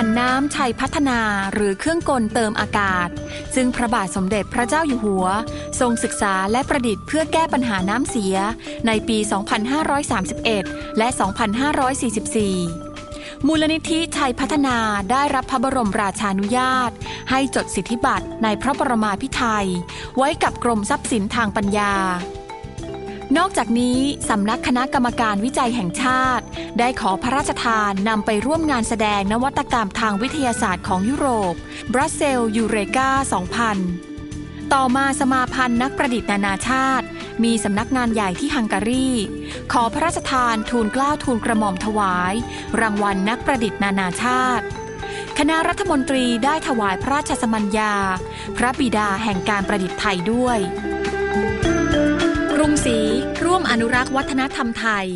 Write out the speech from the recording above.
หันน้ำชัยพัฒนาหรือเครื่องกลเติมอากาศ ซึ่งพระบาทสมเด็จพระเจ้าอยู่หัว ทรงศึกษาและประดิษฐ์เพื่อแก้ปัญหาน้ำเสียในปี 2531 และ 2544มูลนิธิชัยพัฒนาได้รับพระบรมราชานุญาต ให้จดสิทธิบัตรในพระบรมาภิไธยไว้กับกรมทรัพย์สินทางปัญญา นอกจากนี้ สำนักคณะกรรมการวิจัยแห่งชาติ ได้ขอพระราชทานนำไปร่วมงานแสดงนวัตกรรมทางวิทยาศาสตร์ของยุโรปบรัสเซลยูเรกา2000 ต่อมาสมาพันธ์นักประดิษฐ์นานาชาติ มีสำนักงานใหญ่ที่ฮังการี ขอพระราชทานทูลเกล้าทูลกระหม่อมถวาย รางวัลนักประดิษฐ์นานาชาติคณะรัฐมนตรีได้ถวายพระราชสมัญญา พระบิดาแห่งการประดิษฐ์ไทยด้วย อนุรักษ์วัฒนธรรมไทย